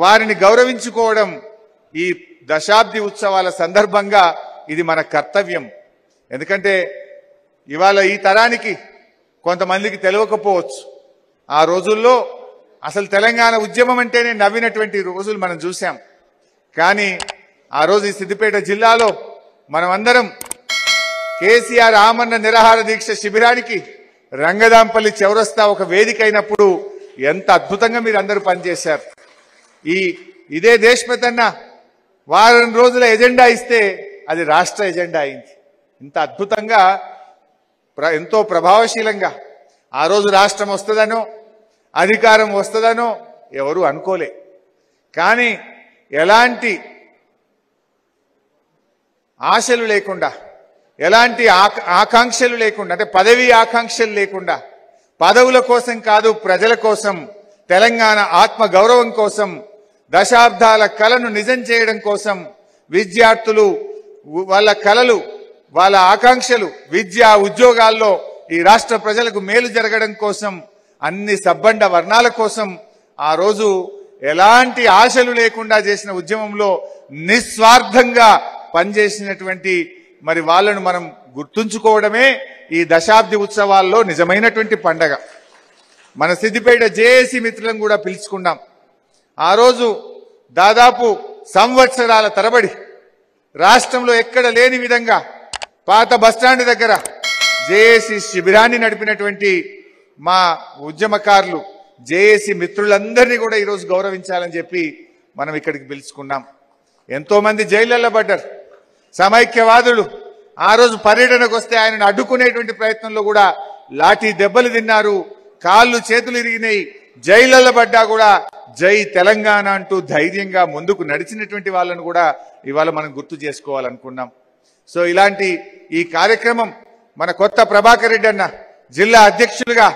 వారిని గౌరవించుకోవడం ఈ దశాబ్ది ఉత్సవాల సందర్భంగా ఇది మన కర్తవ్యం. ఎందుకంటే ఇవాళ ఈ తరానికి కొంతమందికి తెలియకపోవచ్చు. ఆ రోజుల్లో అసలు తెలంగాణ ఉద్యమం అంటేనే నవ్వినటువంటి రోజులు మనం చూసాం కానీ ఆ రోజు ఈ సిద్దిపేట జిల్లాలో మనమందరం కేసీఆర్ ఆమరణ నిరాహార దీక్ష శిబిరానికి రంగదాంపల్లి చౌరస్తా ఒక వేదిక అయినప్పుడు ఎంత అద్భుతంగా మీరు అందరూ పనిచేశారు. ఈ ఇదే దేశపెద్దన్న వారం రోజుల ఎజెండా ఇస్తే అది రాష్ట్ర ఎజెండా అయింది. ఇంత అద్భుతంగా ప్ర- ఎంతో ప్రభావశీలంగా. ఆ రోజు రాష్ట్రం వస్తుందనో అధికారం వస్తుందనో ఎవరు అనుకోలే. కానీ ఎలాంటి ఆశలు లేకుండా ఎలాంటి ఆకాంక్షలు లేకుండా అంటే పదవి ఆకాంక్షలు లేకుండా పదవుల కోసం కాదు ప్రజల కోసం తెలంగాణ ఆత్మ గౌరవం కోసం దశాబ్దాల కళను నిజం చేయడం కోసం విద్యార్థులు వాళ్ళ కళలు వాళ్ళ ఆకాంక్షలు విద్యా ఉద్యోగాల్లో ఈ రాష్ట్ర ప్రజలకు మేలు జరగడం కోసం అన్ని సబ్బండ వర్ణాల కోసం ఆ రోజు ఎలాంటి ఆశలు లేకుండా చేసిన ఉద్యమంలో నిస్వార్థంగా పనిచేసినటువంటి మరి వాళ్ళను మనం గుర్తుంచుకోవడమే ఈ దశాబ్ది ఉత్సవాల్లో నిజమైనటువంటి పండగ. మన సిద్దిపేట జేఏసీ మిత్రులను కూడా పిలుచుకున్నాం ఆ రోజు దాదాపు సంవత్సరాల తరబడి రాష్ట్రంలో ఎక్కడ లేని విధంగా పాత బస్టాండ్ దగ్గర జేఏసీ శిబిరాన్ని నడిపినటువంటి మా ఉద్యమకారులు జేఏసీ మిత్రులందరినీ కూడా ఈరోజు గౌరవించాలని చెప్పి మనం ఇక్కడికి పిలుచుకున్నాం. ఎంతోమంది జైళ్ళల్లో పడ్డారు. సమైక్యవాదులు ఆ రోజు పర్యటనకు వస్తే ఆయనను అడ్డుకునేటువంటి ప్రయత్నంలో కూడా లాఠీ దెబ్బలు తిన్నారు. కాళ్ళు చేతులు ఇరిగినాయి. జైళ్ళల్లో పడ్డా కూడా జై తెలంగాణ అంటూ ధైర్యంగా ముందుకు నడిచినటువంటి వాళ్ళను కూడా ఇవాళ మనం గుర్తు చేసుకోవాలనుకున్నాం. సో ఇలాంటి ఈ కార్యక్రమం మన కొత్త ప్రభాకర్ రెడ్డి అన్న జిల్లా అధ్యక్షులుగా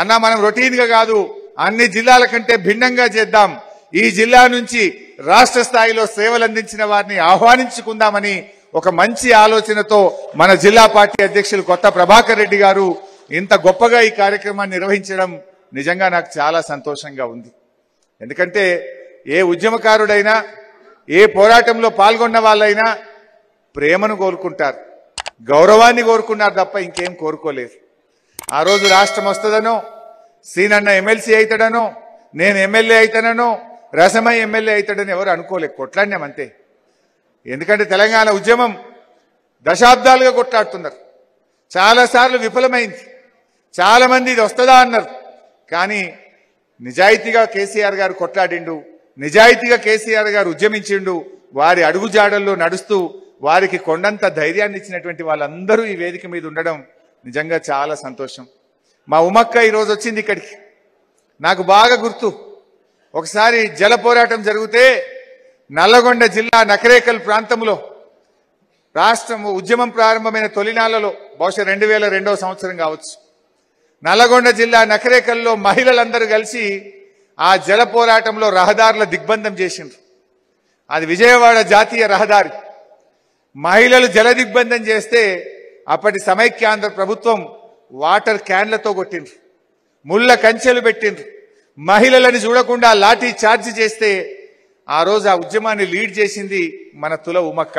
అన్న మనం రొటీన్గా కాదు అన్ని జిల్లాల కంటే భిన్నంగా చేద్దాం. ఈ జిల్లా నుంచి రాష్ట్ర స్థాయిలో సేవలు అందించిన వారిని ఆహ్వానించుకుందామని ఒక మంచి ఆలోచనతో మన జిల్లా పార్టీ అధ్యక్షులు కొత్త ప్రభాకర్ రెడ్డి గారు ఇంత గొప్పగా ఈ కార్యక్రమాన్ని నిర్వహించడం నిజంగా నాకు చాలా సంతోషంగా ఉంది. ఎందుకంటే ఏ ఉద్యమకారుడైనా ఏ పోరాటంలో పాల్గొన్న వాళ్ళైనా ప్రేమను కోరుకుంటారు గౌరవాన్ని కోరుకున్నారు తప్ప ఇంకేం కోరుకోలేదు. ఆ రోజు రాష్ట్రం వస్తుందనో సీనన్న ఎమ్మెల్సీ అవుతాడనో నేను ఎమ్మెల్యే అవుతానో రసమై ఎమ్మెల్యే అవుతాడని ఎవరు అనుకోలేదు కొట్లాడినాం అంతే. ఎందుకంటే తెలంగాణ ఉద్యమం దశాబ్దాలుగా కొట్లాడుతున్నారు. చాలాసార్లు విఫలమైంది. చాలామంది ఇది వస్తుందా అన్నారు. కానీ నిజాయితీగా కేసీఆర్ గారు కొట్లాడిండు నిజాయితీగా కేసీఆర్ గారు ఉద్యమించిండు వారి అడుగుజాడల్లో నడుస్తూ వారికి కొండంత ధైర్యాన్ని ఇచ్చినటువంటి వాళ్ళందరూ ఈ వేదిక మీద ఉండడం నిజంగా చాలా సంతోషం. మా ఉమక్క ఈరోజు వచ్చింది ఇక్కడికి. నాకు బాగా గుర్తు. ఒకసారి జల పోరాటం జరిగితే నల్లగొండ జిల్లా నకరేకల్ ప్రాంతంలో రాష్ట్రం ఉద్యమం ప్రారంభమైన తొలినాళ్ళలో బహుశా రెండు వేల రెండవ సంవత్సరం కావచ్చు. నల్లగొండ జిల్లా నకరేకల్లో మహిళలందరూ కలిసి ఆ జల పోరాటంలో రహదారుల దిగ్బంధం చేసిండ్రు. అది విజయవాడ జాతీయ రహదారి. మహిళలు జల దిగ్బంధం చేస్తే అప్పటి సమైక్యాంధ్ర ప్రభుత్వం వాటర్ క్యాన్లతో కొట్టిండ్రు. ముళ్ళ కంచెలు పెట్టిండ్రు. మహిళలని చూడకుండా లాఠీ చార్జ్ చేస్తే ఆ రోజు ఆ ఉద్యమాన్ని లీడ్ చేసింది మన తుల ఉమక్క.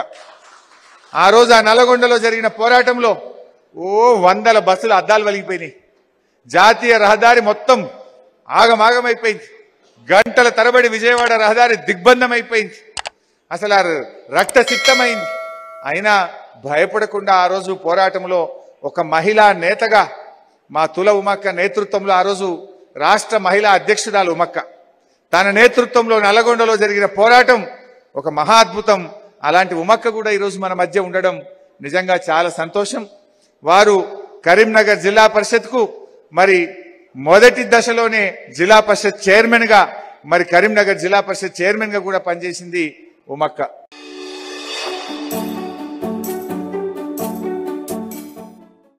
ఆ రోజు ఆ నల్గొండలో జరిగిన పోరాటంలో ఓ వందల బస్సులు అద్దాలు వలిగిపోయినాయి. జాతీయ రహదారి మొత్తం ఆగమాగమైపోయింది. గంటల తరబడి విజయవాడ రహదారి దిగ్బంధం అయిపోయింది అసలు ఆ రక్త సిక్తమైంది అయినా భయపడకుండా ఆ రోజు పోరాటంలో ఒక మహిళా నేతగా మా తుల ఉమక్క నేతృత్వంలో ఆ రోజు రాష్ట్ర మహిళా అధ్యక్షురాలు ఉమక్క. తన నేతృత్వంలో నల్లగొండలో జరిగిన పోరాటం ఒక మహా అద్భుతం అలాంటి ఉమక్క కూడా ఈరోజు మన మధ్య ఉండడం నిజంగా చాలా సంతోషం. వారు కరీంనగర్ జిల్లా పరిషత్కు మరి మొదటి దశలోనే జిల్లా పరిషత్ చైర్మన్గా మరి కరీంనగర్ జిల్లా పరిషత్ చైర్మన్గా కూడా పనిచేసింది ఉమక్క.